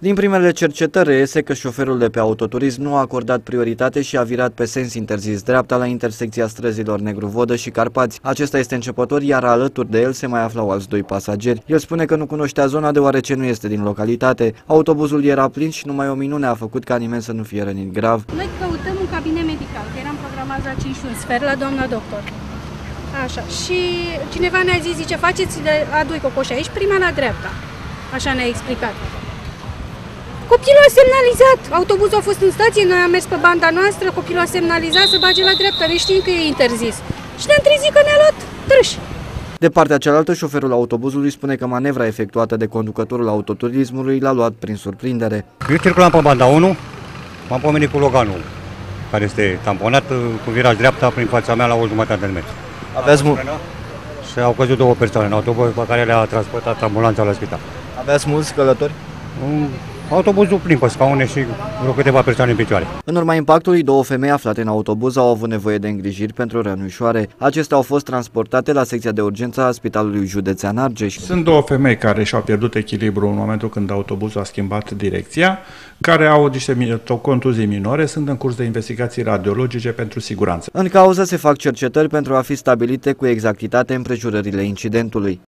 Din primele cercetări reiese că șoferul de pe autoturism nu a acordat prioritate și a virat pe sens interzis dreapta la intersecția străzilor Negru-Vodă și Carpați. Acesta este începător, iar alături de el se mai aflau alți doi pasageri. El spune că nu cunoștea zona deoarece nu este din localitate. Autobuzul era plin și numai o minune a făcut ca nimeni să nu fie rănit grav. Noi căutăm un cabinet medical, că eram programați la 5 și un sfert la doamna doctor. Așa. Și cineva ne-a zis, zice, faceți de a doi cocoși aici, prima la dreapta. Așa ne-a explicat. Copilul a semnalizat, autobuzul a fost în stație, noi am mers pe banda noastră, copilul a semnalizat să bage la dreapta, noi știm că e interzis. Și ne-am trezit că ne-a luat trâși. De partea cealaltă, șoferul autobuzului spune că manevra efectuată de conducătorul autoturismului l-a luat prin surprindere. Eu circulam pe banda 1, m-am pomenit cu Loganul, care este tamponat cu viraj dreapta prin fața mea la o jumătate de metru. Aveați, mu- Și au căzut două persoane în autobuz pe care le-a transportat ambulanța la spital. aveați mulți călători? Un autobuzul plin pe scaune și vreo câteva persoane în picioare. În urma impactului, două femei aflate în autobuz au avut nevoie de îngrijiri pentru răni ușoare. Acestea au fost transportate la secția de urgență a Spitalului Județean Argeș. Sunt două femei care și-au pierdut echilibrul în momentul când autobuzul a schimbat direcția, care au niște mi- contuzii minore, sunt în curs de investigații radiologice pentru siguranță. În cauză se fac cercetări pentru a fi stabilite cu exactitate împrejurările incidentului.